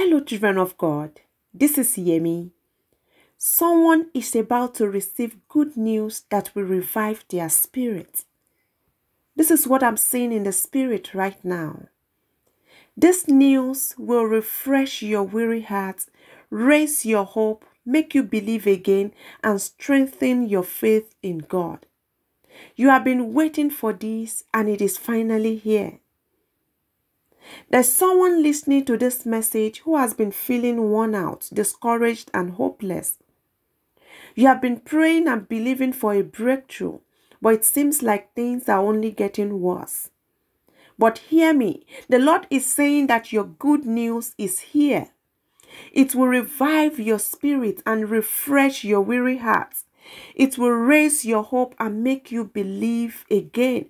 Hello, children of God. This is Yemi. Someone is about to receive good news that will revive their spirit. This is what I'm seeing in the spirit right now. This news will refresh your weary heart, raise your hope, make you believe again, and strengthen your faith in God. You have been waiting for this, and it is finally here. There's someone listening to this message who has been feeling worn out, discouraged, and hopeless. You have been praying and believing for a breakthrough, but it seems like things are only getting worse. But hear me, the Lord is saying that your good news is here. It will revive your spirit and refresh your weary heart. It will raise your hope and make you believe again.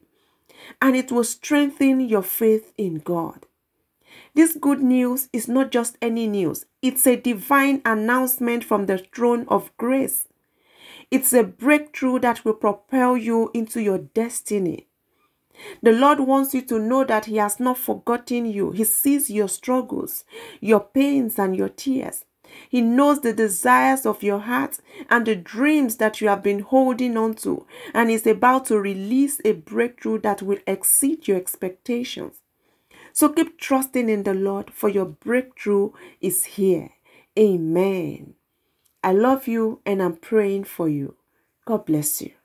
And it will strengthen your faith in God. This good news is not just any news, it's a divine announcement from the throne of grace. It's a breakthrough that will propel you into your destiny. The Lord wants you to know that He has not forgotten you. He sees your struggles, your pains, and your tears. He knows the desires of your heart and the dreams that you have been holding on to, and is about to release a breakthrough that will exceed your expectations. So keep trusting in the Lord, for your breakthrough is here. Amen. I love you and I'm praying for you. God bless you.